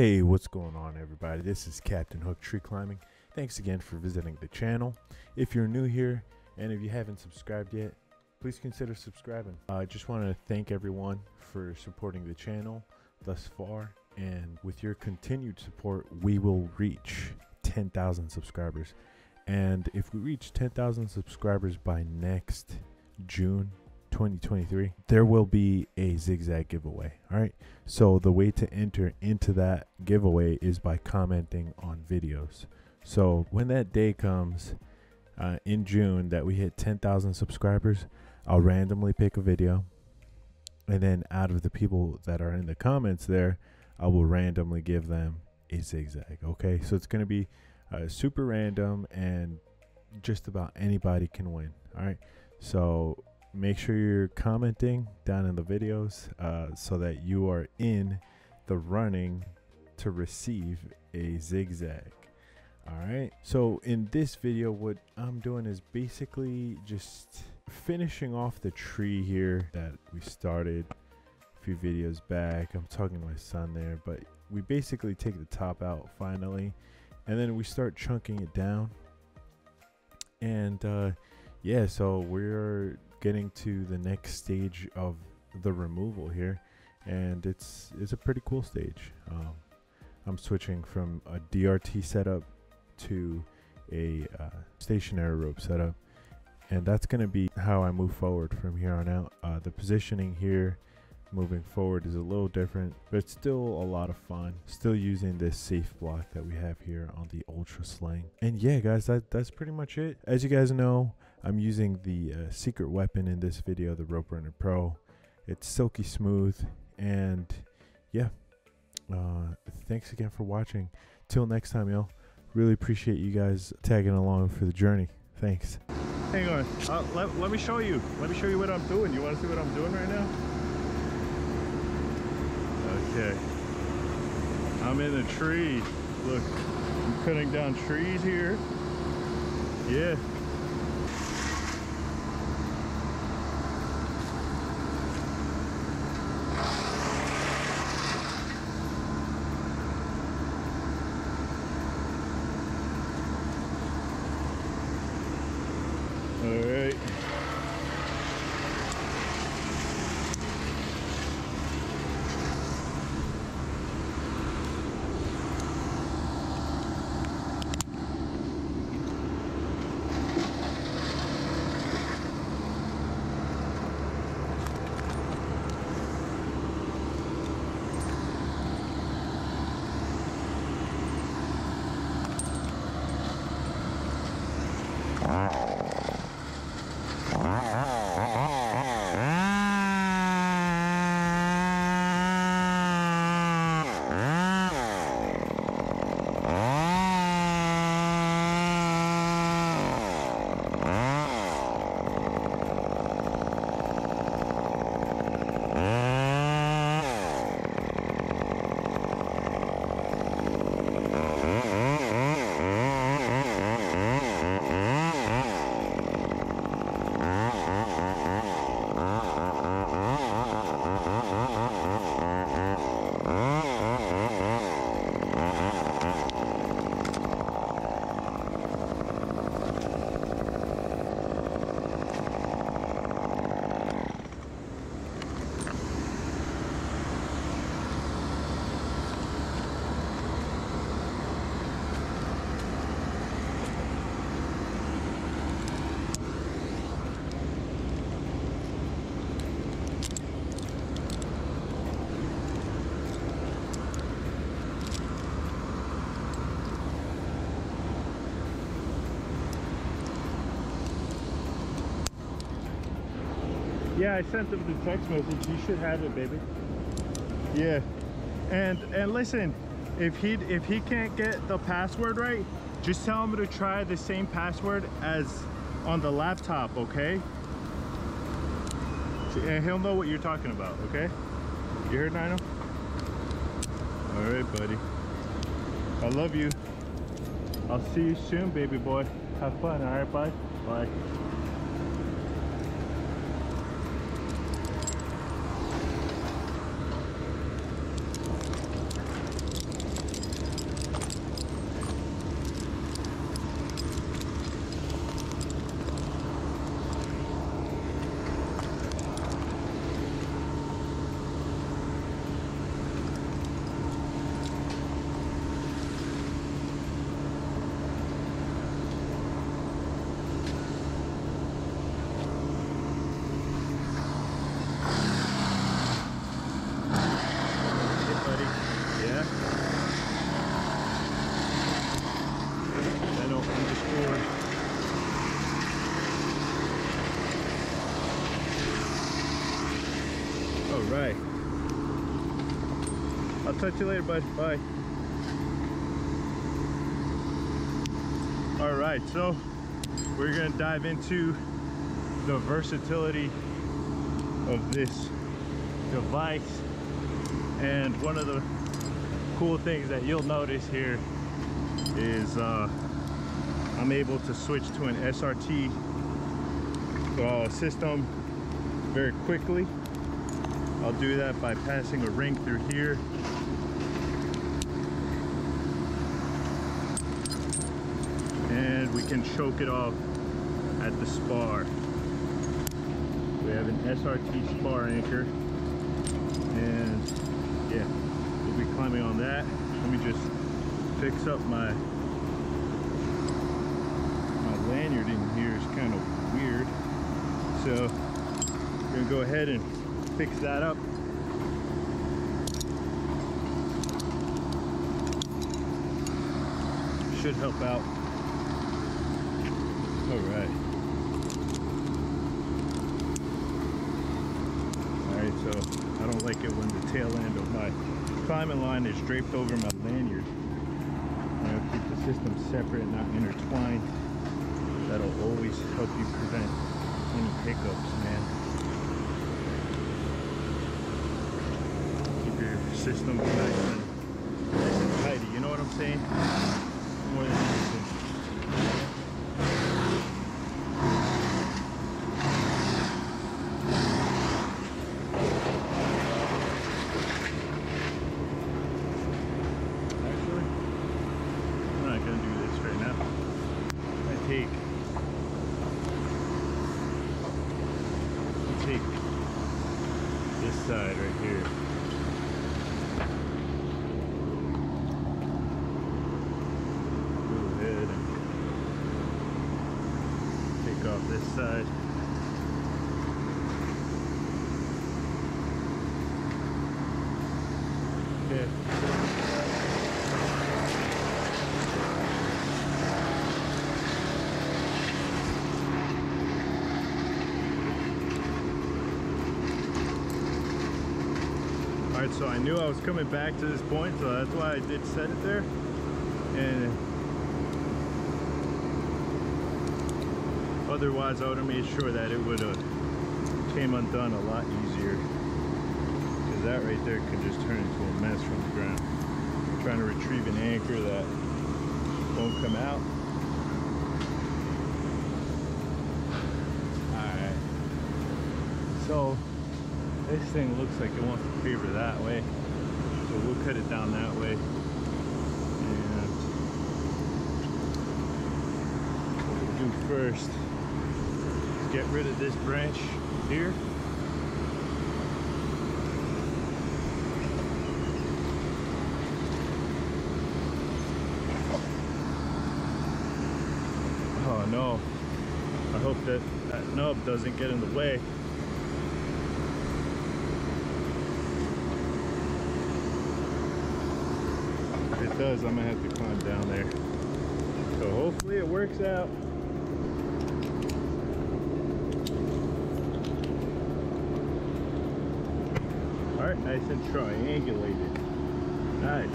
Hey, what's going on, everybody? This is Captain Hook Tree Climbing. Thanks again for visiting the channel. If you're new here and if you haven't subscribed yet, please consider subscribing. I just want to thank everyone for supporting the channel thus far. And with your continued support, we will reach 10,000 subscribers. And if we reach 10,000 subscribers by next June 2023, there will be a zigzag giveaway. All right. So the way to enter into that giveaway is by commenting on videos. So when that day comes uh, in June that we hit 10,000 subscribers, I'll randomly pick a video. And then out of the people that are in the comments there, I will randomly give them a zigzag. Okay. So it's going to be uh, super random and just about anybody can win. All right. So make sure you're commenting down in the videos uh, so that you are in the running to receive a zigzag. All right. So in this video, what I'm doing is basically just finishing off the tree here that we started a few videos back. I'm talking to my son there, but we basically take the top out finally, and then we start chunking it down. And uh, yeah, so we're getting to the next stage of the removal here, and it's it's a pretty cool stage. Um, I'm switching from a DRT setup to a uh, stationary rope setup, and that's going to be how I move forward from here on out. Uh, the positioning here moving forward is a little different, but it's still a lot of fun. Still using this safe block that we have here on the Ultra Sling. And yeah, guys, that, that's pretty much it. As you guys know, I'm using the uh, secret weapon in this video, the Rope Runner Pro. It's silky smooth, and yeah, uh, thanks again for watching. Till next time, y'all. Really appreciate you guys tagging along for the journey. Thanks. Hang on. Uh, let, let me show you. Let me show you what I'm doing. You want to see what I'm doing right now? Okay. I'm in a tree. Look, I'm cutting down trees here. Yeah. All right. Yeah, I sent him the text message. You should have it, baby. Yeah. And and listen, if he if he can't get the password right, just tell him to try the same password as on the laptop, okay? And he'll know what you're talking about, okay? You heard, Nino? All right, buddy. I love you. I'll see you soon, baby boy. Have fun, all right, bye? Bye. I'll touch you later, bud. Bye. All right, so we're gonna dive into the versatility of this device. And one of the cool things that you'll notice here is uh, I'm able to switch to an SRT uh, system very quickly. I'll do that by passing a ring through here. And we can choke it off at the spar. We have an SRT spar anchor. And yeah, we'll be climbing on that. Let me just fix up my my lanyard in here is kind of weird. So we're gonna go ahead and fix that up. Should help out. All right. All right, so I don't like it when the tail end of my climbing line is draped over my lanyard. You keep the system separate, and not intertwined. That'll always help you prevent any hiccups, man. Keep your system nice and tidy, you know what I'm saying? More than anything. Actually, I'm not gonna do this right now. I take I take this side right here. Go ahead and take off this side. Okay. All right, so I knew I was coming back to this point, so that's why I did set it there. And otherwise, I would have made sure that it would have came undone a lot easier. Because that right there could just turn into a mess from the ground. trying to retrieve an anchor that won't come out. Alright. So this thing looks like it wants to favor that way. So we'll cut it down that way. And what we'll do first get rid of this branch here. Oh no. I hope that that nub doesn't get in the way. If it does, I'm gonna have to climb down there. So hopefully it works out. All right, nice and triangulated. Nice.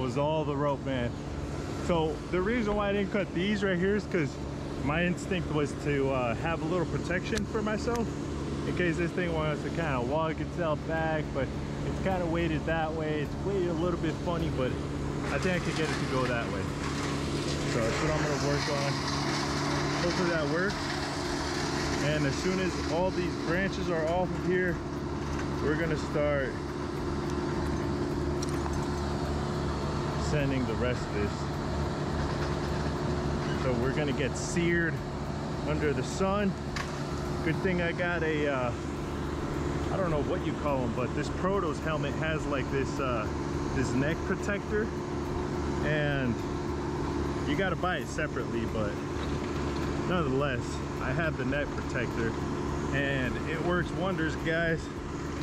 Was all the rope man. So the reason why I didn't cut these right here is because my instinct was to uh, have a little protection for myself in case this thing wants to kind of walk itself back, but it's kind of weighted that way. It's weighted a little bit funny, but I think I can get it to go that way. So that's what I'm gonna work on. Hopefully that works. And as soon as all these branches are off of here, we're gonna start sending the rest of this. So we're gonna get seared under the sun. Good thing I got a, uh, I don't know what you call them, but this Protos helmet has like this, uh, this neck protector and you gotta buy it separately, but nonetheless, I have the neck protector and it works wonders, guys.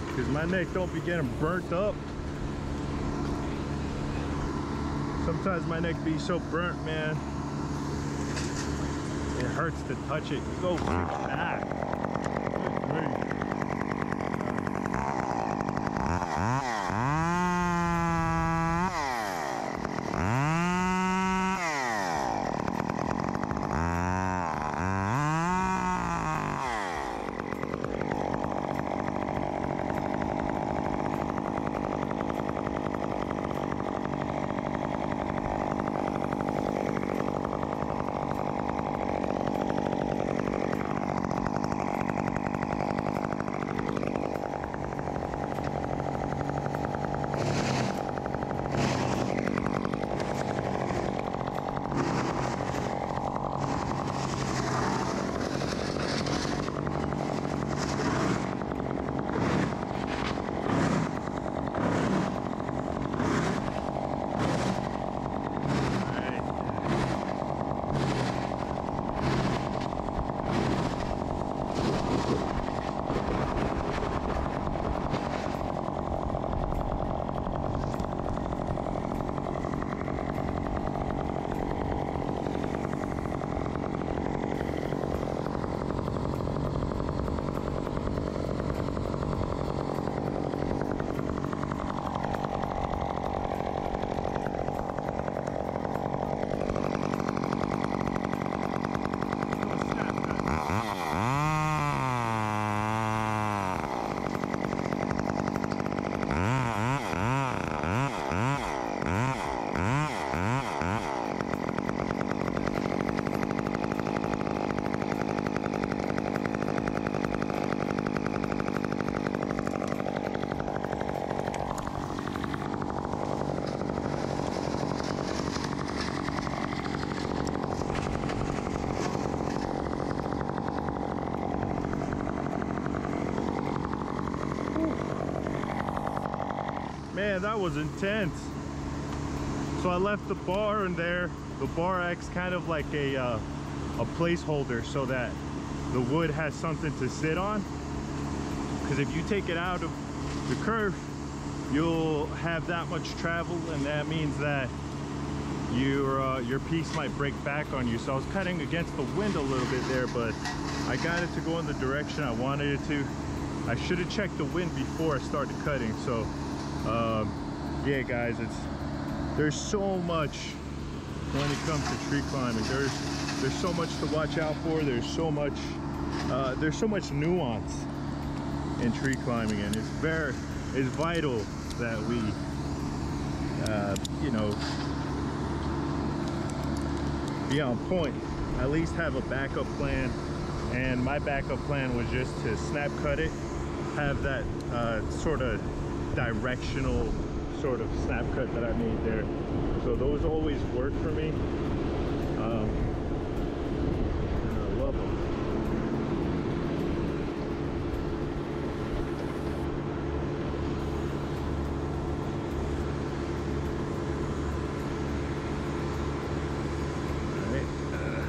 because my neck don't be getting burnt up. Sometimes my neck be so burnt, man. It hurts to touch it. Go back. Man, that was intense. So I left the bar in there. The bar acts kind of like a, uh, a placeholder so that the wood has something to sit on. Because if you take it out of the kerf, you'll have that much travel and that means that your uh, your piece might break back on you. So I was cutting against the wind a little bit there, but I got it to go in the direction I wanted it to. I should have checked the wind before I started cutting. So um, yeah, guys, it's there's so much when it comes to tree climbing. There's there's so much to watch out for. There's so much uh, there's so much nuance in tree climbing, and it's very it's vital that we uh, you know be on point. At least have a backup plan. And my backup plan was just to snap cut it, have that uh, sort of directional sort of snap cut that I made there. So those always work for me. Um, I love them. All right, uh,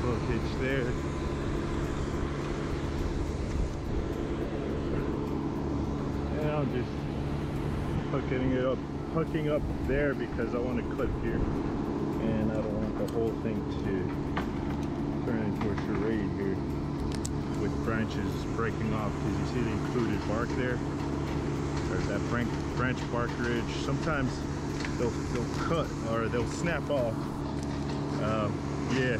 clove hitch there. And I'm just hooking it up, hooking up there because I want to clip here, and I don't want the whole thing to turn into a charade here with branches breaking off. Because you see the included bark there, there's that branch branch bark ridge. Sometimes they'll they'll cut or they'll snap off. Um, yeah.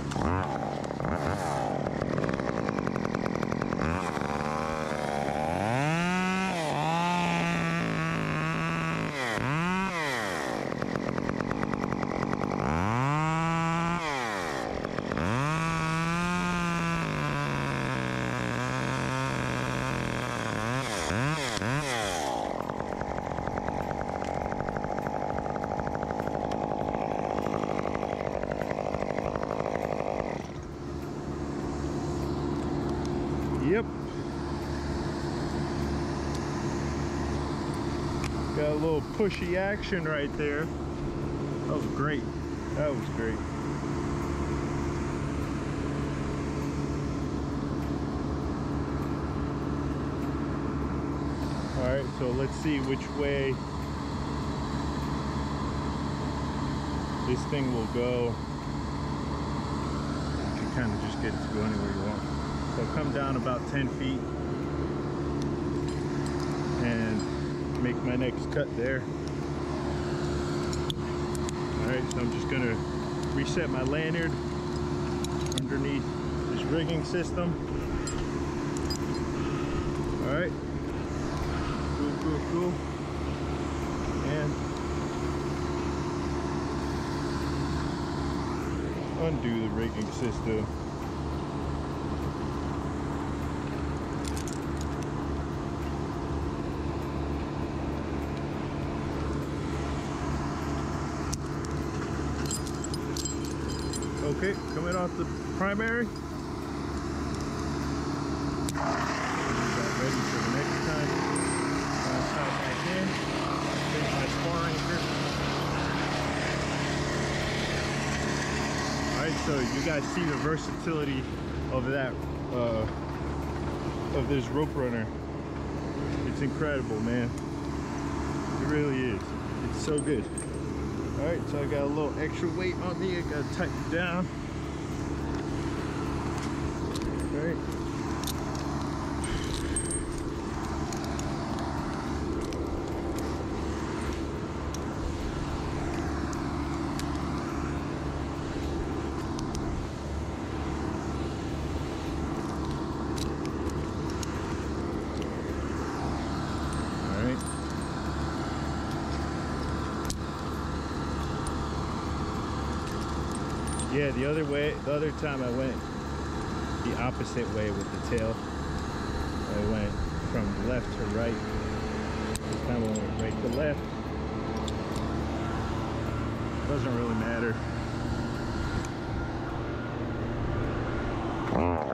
Yep. Got a little pushy action right there. That was great. That was great. All right, so let's see which way this thing will go. You can kind of just get it to go anywhere you want. So come down about 10 feet and make my next cut there. All right, so I'm just gonna reset my lanyard underneath this rigging system. All right, cool, cool, cool. And undo the rigging system. Okay, coming off the primary. Ready for the next time. Back in. Finish my spar anchor. Alright, so you guys see the versatility of that uh, of this rope runner. It's incredible, man. It really is. It's so good. All right, so I got a little extra weight on. I gotta uh, tighten it down. All right. All right. Yeah, the other way, the other time I went the opposite way with the tail. I went from left to right. This time I went right to left. Doesn't really matter. Oh.